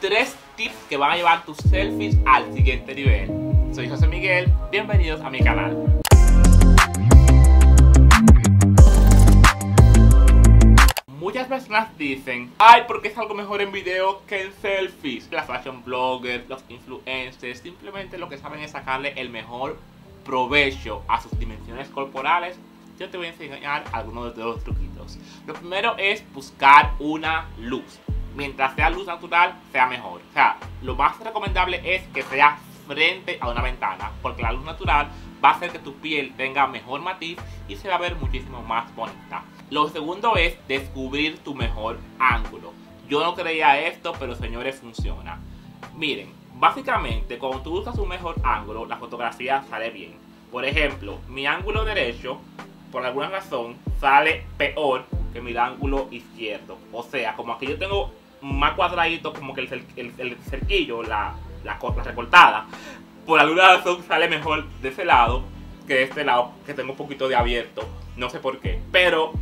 tres tips que van a llevar tus selfies al siguiente nivel. Soy José Miguel, bienvenidos a mi canal. Muchas personas dicen, ay, porque es algo mejor en video que en selfies. Las fashion bloggers, los influencers, simplemente lo que saben es sacarle el mejor provecho a sus dimensiones corporales. Yo te voy a enseñar algunos de los truquitos. Lo primero es buscar una luz. Mientras sea luz natural, sea mejor. O sea, lo más recomendable es que sea frente a una ventana, porque la luz natural va a hacer que tu piel tenga mejor matiz y se va a ver muchísimo más bonita. Lo segundo es descubrir tu mejor ángulo. Yo no creía esto, pero señores, funciona. Miren, básicamente cuando tú buscas un mejor ángulo, la fotografía sale bien. Por ejemplo, mi ángulo derecho, por alguna razón, sale peor que mi ángulo izquierdo. O sea, como aquí yo tengo más cuadradito como que el, cerquillo, la, la, la recortada, por alguna razón sale mejor de ese lado que de este lado, que tengo un poquito de abierto. No sé por qué. Pero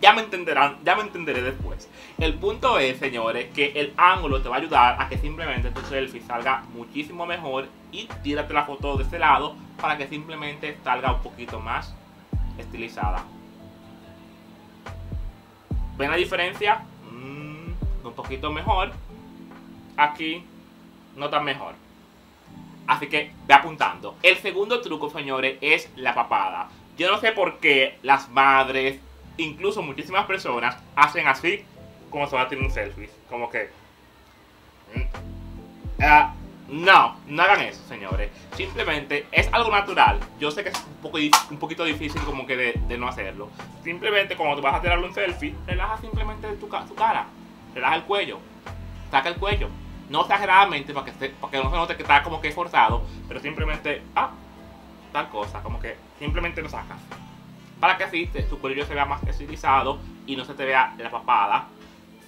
ya me entenderán, ya me entenderé después. El punto es, señores, que el ángulo te va a ayudar a que simplemente tu selfie salga muchísimo mejor y tírate la foto de este lado para que simplemente salga un poquito más estilizada. ¿Ven la diferencia? Mm, un poquito mejor. Aquí no tan mejor. Así que ve apuntando. El segundo truco, señores, es la papada. Yo no sé por qué las madres, incluso muchísimas personas, hacen así como se va a tener un selfie. Como que... Mm, ah, no, no hagan eso, señores. Simplemente es algo natural. Yo sé que es un, poco, un poquito difícil como que de, no hacerlo. Simplemente cuando tú vas a tirarle un selfie, relaja simplemente tu, cara. Relaja el cuello. Saca el cuello no exageradamente para que, para no se note que está como que forzado, pero simplemente, ah, tal cosa, como que simplemente lo sacas. Para que así tu cuello se vea más estilizado y no se te vea la papada.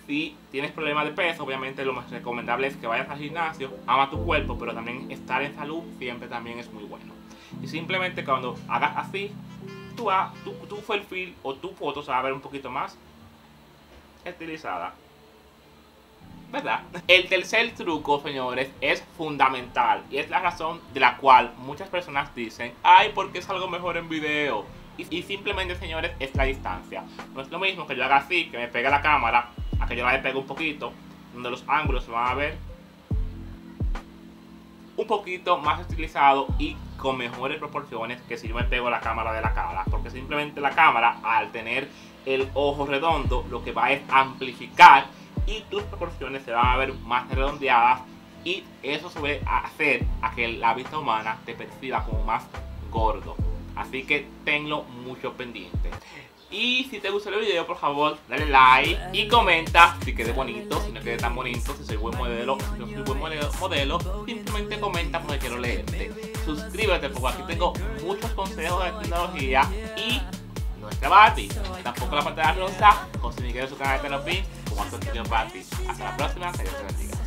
Si tienes problemas de peso, obviamente lo más recomendable es que vayas al gimnasio, ama tu cuerpo, pero también estar en salud siempre también es muy bueno. Y simplemente cuando hagas así, tu, tu, tu perfil o tu foto se va a ver un poquito más estilizada. ¿verdad? El tercer truco, señores, es fundamental y es la razón de la cual muchas personas dicen, ay, porque es algo mejor en video. Y, simplemente, señores, es la distancia. No es lo mismo que yo haga así, que me pegue la cámara, a que yo la pegue un poquito, donde los ángulos se van a ver un poquito más estilizado y con mejores proporciones que si yo me pego la cámara de la cara. Porque simplemente la cámara, al tener el ojo redondo, lo que va es amplificar y tus proporciones se van a ver más redondeadas y eso se va a hacer a que la vista humana te perciba como más gordo. Así que tenlo mucho pendiente. Y si te gustó el video, por favor, dale like y comenta si quedé bonito, si no quedé tan bonito, si soy buen modelo, si no soy buen modelo, simplemente comenta porque quiero leerte. Suscríbete porque aquí tengo muchos consejos de tecnología y no está Bati, tampoco la pantalla rosa, José Miguel de su canal de Tenopin, como ha contenido Bati. Hasta la próxima, que Dios te bendiga.